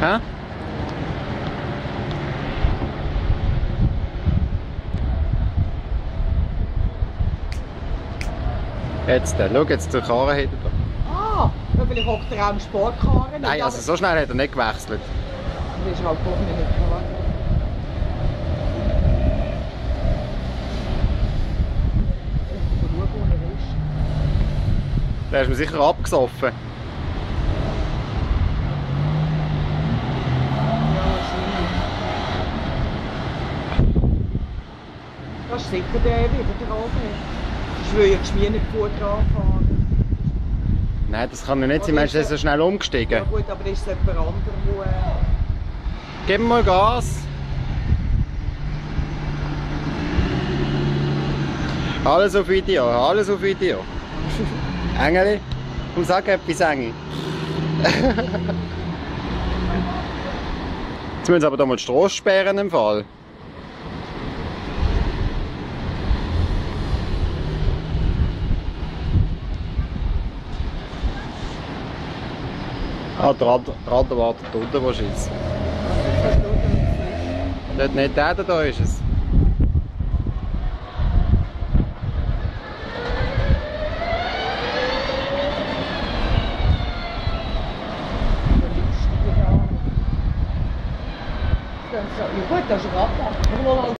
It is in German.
Hä? Jetzt, äh, schau jetzt zur Karre hinten. Ah, vielleicht hockt er auch im Sportkarren. Nein, also so schnell hat er nicht gewechselt. Das ist halt vorne nicht er ist. Da ist mir sicher abgesoffen. Ja, wahrscheinlich. Das ist sicher der wieder drauf. Ich will jetzt mir nicht gut dran fahren. Nein, das kann ja nicht sein. Der ist so schnell Ja umgestiegen. gut, aber ist es jemand anderer, der... Äh, Gib mir mal Gas. Alles auf Video, alles auf Video. Engeli, komm sag etwas, Engel. Jetzt müssen sie aber da mal die Strasse sperren im Fall. Ah, der Rad, der Rad wartet unten wahrscheinlich. Dort nicht der, da ist es. Gut, das ist Radler.